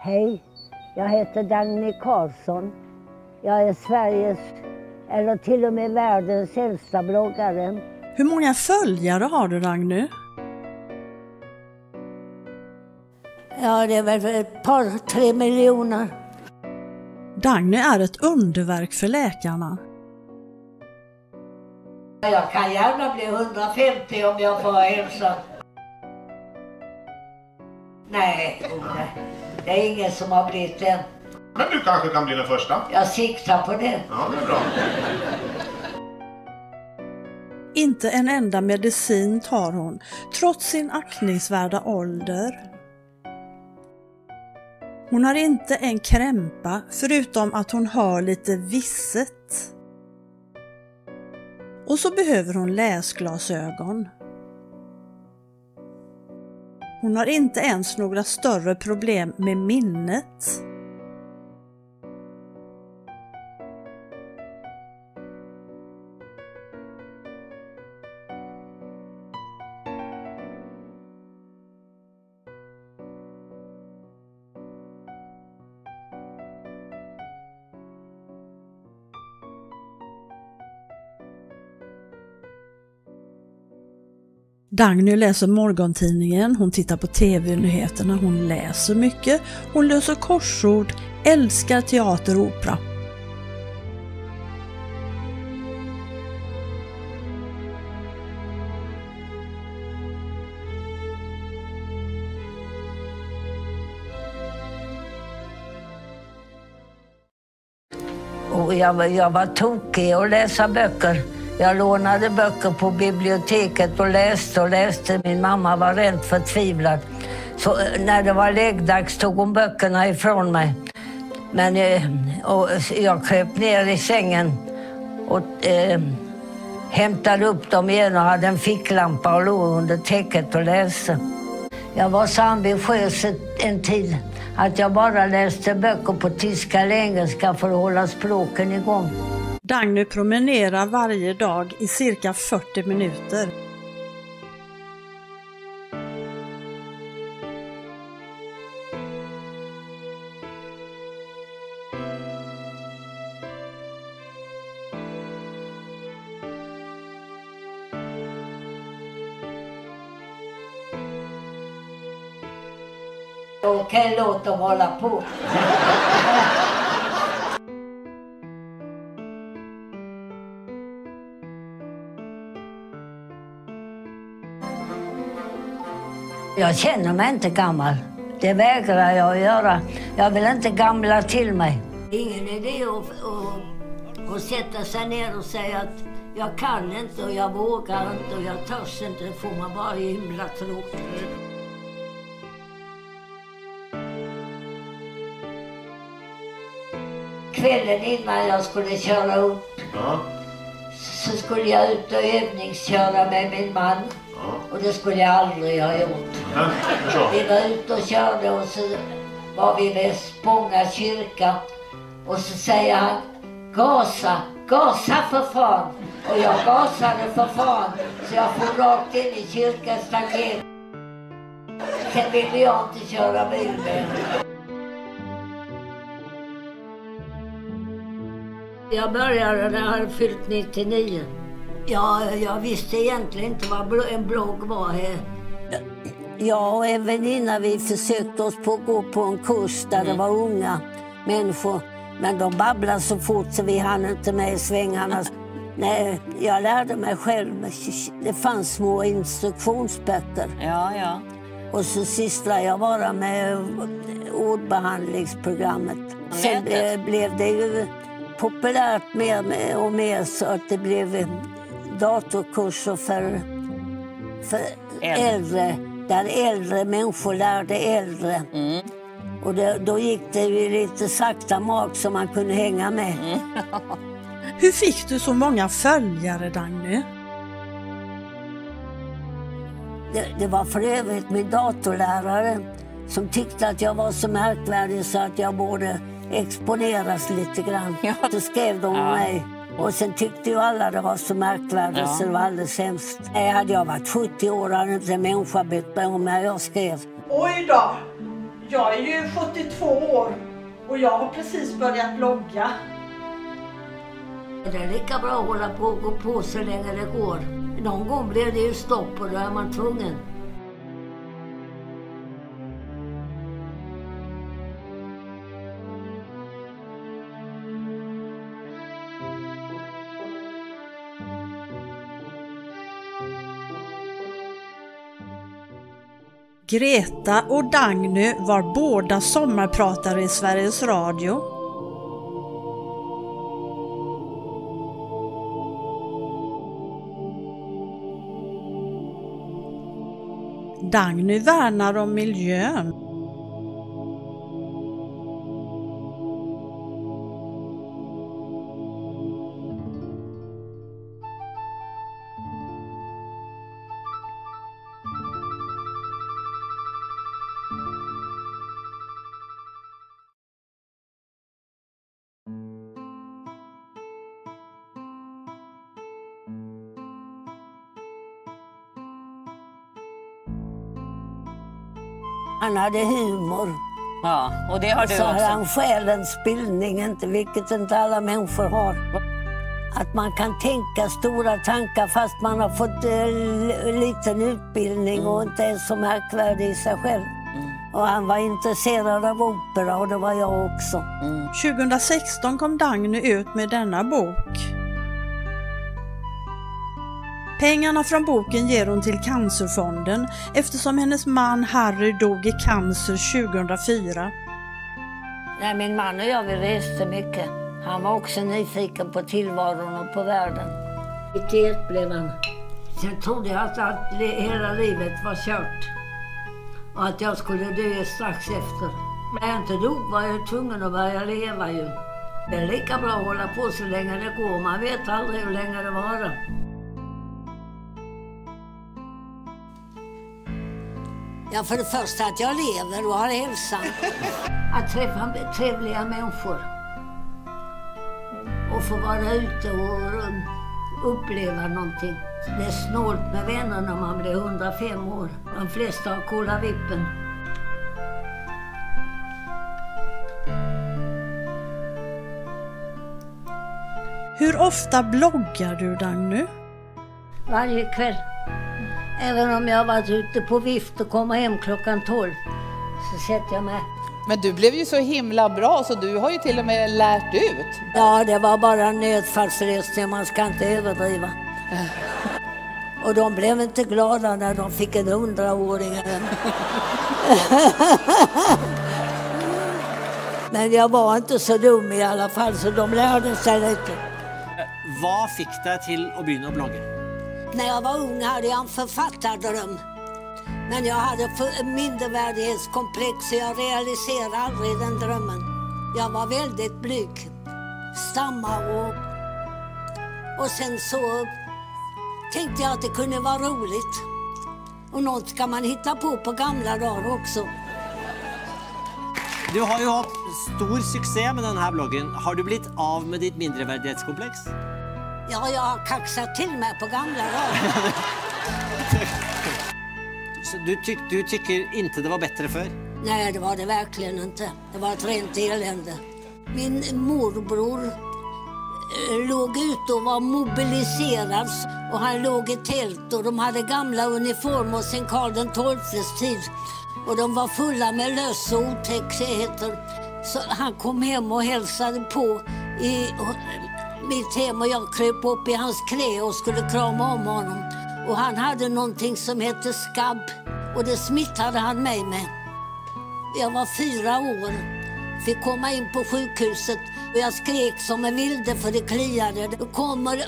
Hej, jag heter Dagny Karlsson. Jag är Sveriges, eller till och med världens äldsta bloggare. Hur många följare har du Dagny? Ja, det är väl ett par, tre miljoner. Dagny är ett underverk för läkarna. Jag kan gärna bli 150 om jag får hälsa. Nej, Olle. Det är ingen som har blivit det. Men du kanske kan bli den första? Jag siktar på det. Ja, det är bra. Inte en enda medicin tar hon, trots sin aktningsvärda ålder. Hon har inte en krämpa, förutom att hon hör lite visset. Och så behöver hon läsglasögon. Hon har inte ens några större problem med minnet. Dagny läser morgontidningen, hon tittar på TV-nyheterna, hon läser mycket, hon löser korsord, älskar teater och opera. Och jag, var- jag var tokig att läsa böcker. Jag lånade böcker på biblioteket och läste och läste. Min mamma var rent förtvivlad. Så eh, när det var läggdags tog hon böckerna ifrån mig. Men eh, och eh, jag kröp ner i sängen och eh, hämtade upp dem igen och hade en ficklampa och låg under täcket och läste. Jag var så ambitiös en tid att jag bara läste böcker på tyska eller engelska för att hålla språken igång. Dagny promenerar varje dag i cirka 40 minuter. Okej, låt dem hålla på. Jag känner mig inte gammal. Det vägrar jag att göra. Jag vill inte gamla till mig. Ingen idé att, att, att sätta sig ner och säga att jag kan inte och jag vågar inte och jag törs inte. Det får man bara himla tråkigt. Kvällen innan jag skulle köra upp Ja. så skulle jag ut och övningsköra med min man. Ja. Och det skulle jag aldrig ha gjort. Vi var ute och körde och så var vi vid Spånga kyrka. Och så säger han, gasa, gasa för fan. Och jag gasade för fan. Så jag for rakt in i kyrkans staket. Sen ville jag inte köra bil mer. Jag började när jag hade fyllt 99. Ja, jag visste egentligen inte vad en blogg var. Jag och en väninna vi försökte oss på att gå på en kurs där det var unga människor. Men de babblade så fort så vi hann inte med i svängarna. Nej, jag lärde mig själv. Det fanns små instruktionsböcker. Ja, ja. Och så sysslade jag bara med ordbehandlingsprogrammet. Sen ble, blev det ju populärt mer med- och mer så att det blev datorkurser för, för Äldre. äldre. Där äldre människor lärde äldre. Och det, då gick det ju lite sakta mak så man kunde hänga med. Hur fick du så många följare Dagny? Det, det var för övrigt min datorlärare som tyckte att jag var så märkvärdig så att jag borde exponeras lite grann. Ja. Så skrev de om Ja. mig. Och sen tyckte ju alla det var så märkvärdigt Ja. så det var alldeles hemskt. Nej, hade jag varit 70 år hade inte en människa bett mig om när jag skrev. Oj då! Jag är ju 72 år och jag har precis börjat blogga. Det är lika bra att hålla på och gå på så länge det går. Någon gång blir det ju stopp och då är man tvungen. Greta och Dagny var båda sommarpratare i Sveriges Radio. Dagny värnar om miljön. Han hade humor. Ja, och det har du Så hade också. han själens bildning, inte, vilket inte alla människor har. Att man kan tänka stora tankar fast man har fått eh, liten utbildning och inte är så märkvärdig i sig själv. Och han var intresserad av opera och det var jag också. 2016 kom Dagny ut med denna bok. Pengarna från boken ger hon till Cancerfonden eftersom hennes man Harry dog i cancer 2004. Nej, min man och jag vi reste mycket. Han var också nyfiken på tillvaron och på världen. 91 blev han. Sen trodde jag att allt, hela livet var kört. Och att jag skulle dö strax efter. Men när jag inte dog var jag tvungen att börja leva ju. Det är lika bra att hålla på så länge det går. Man vet aldrig hur länge det varar. Ja, för det första att jag lever och har hälsan. Att träffa trevliga människor. Och få vara ute och uppleva någonting. Det är snålt med vänner när man blir 105 år. De flesta har kolla vippen. Hur ofta bloggar du Dagny? Varje kväll. Även om jag varit ute på vift och kommer hem klockan 12 så sätter jag mig. Men du blev ju så himla bra så du har ju till och med lärt ut. Ja, det var bara nödfallslösning, man ska inte överdriva. Och de blev inte glada när de fick en hundraåring. Men jag var inte så dum i alla fall, så de lärde sig lite. Hva fikk deg til å begynne å blogge? När jag var ung hade jag en författardröm. Men jag hade mindervärdighetskomplex så jag realiserade aldrig den drömmen. Jag var väldigt blyg. Stammade och... Och sen så tänkte jag att det kunde vara roligt. Och något ska man hitta på på gamla dagar också. Du har ju haft stor succé med den här bloggen. Har du blivit av med ditt mindervärdighetskomplex? Ja, jag har kaxat till mig på gamla dagar. Så du, tyk, du tycker inte det var bättre før? Nej, det var det verkligen inte. Det var ett rent elände. Min morbror eh, låg ute och var mobiliserad och han låg i tält och de hade gamla uniformer sen Karl XIIs tid. Och de var fulla med löss och otäckheter. Så han kom hem och hälsade på i mitt hem och jag kröp upp i hans knä och skulle krama om honom. Och han hade någonting som hette skabb och det smittade han mig med. Jag var fyra år. Fick komma in på sjukhuset och jag skrek som en vilde för det kliade. Då kommer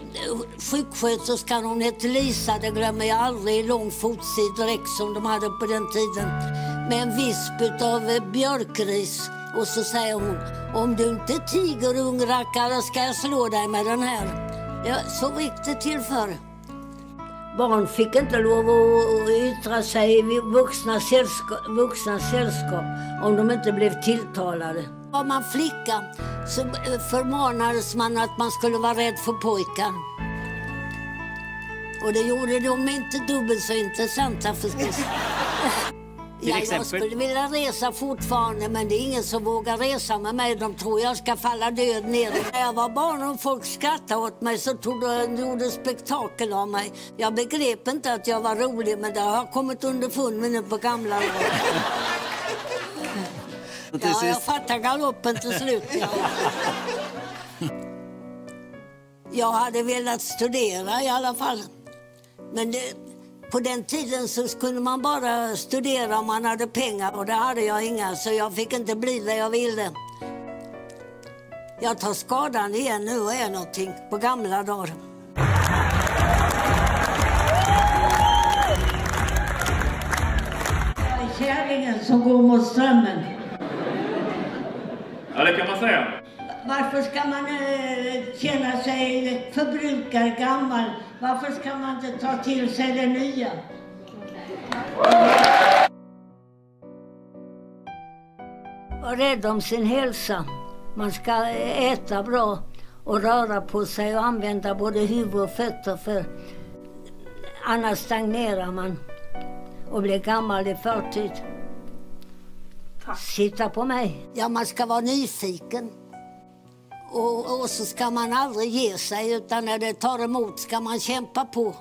sjuksköterskan, hon hette Lisa, det glömmer jag aldrig, i lång fotsid dräkt som de hade på den tiden. Med en visp av björkris. Och så säger hon, om du inte tiger ung rackare ska jag slå dig med den här. Ja, så gick det till förr. Barn fick inte lov att yttra sig i vuxna sällskap, vuxna sällskap om de inte blev tilltalade. Var man flicka så eh, förmanades man att man skulle vara rädd för pojkar. Och det gjorde de inte dubbelt så intressanta förstås. Till Ja, jag exempel? skulle vilja resa fortfarande men det är ingen som vågar resa med mig. De tror jag ska falla död ner. När jag var barn och folk skrattade åt mig så tog de, gjorde spektakel av mig. Jag begrep inte att jag var rolig men det har jag kommit underfund med nu på gamla år. Ja, jag fattar galoppen till slut. Ja. Jag hade velat studera i alla fall. Men det, på den tiden så kunde man bara studera om man hade pengar och det hade jag inga så jag fick inte bli det jag ville. Jag tar skadan igen nu och är någonting på gamla dagar. Kärringen som går mot strömmen. Ja, det kan man säga. Varför ska man eh, känna sig förbrukad, gammal? Varför ska man inte ta till sig det nya? Var rädd om sin hälsa. Man ska äta bra och röra på sig och använda både huvud och fötter för annars stagnerar man och blir gammal i förtid. Sitta på mig. Ja, man ska vara nyfiken. Och, och så ska man aldrig ge sig utan när det tar emot ska man kämpa på.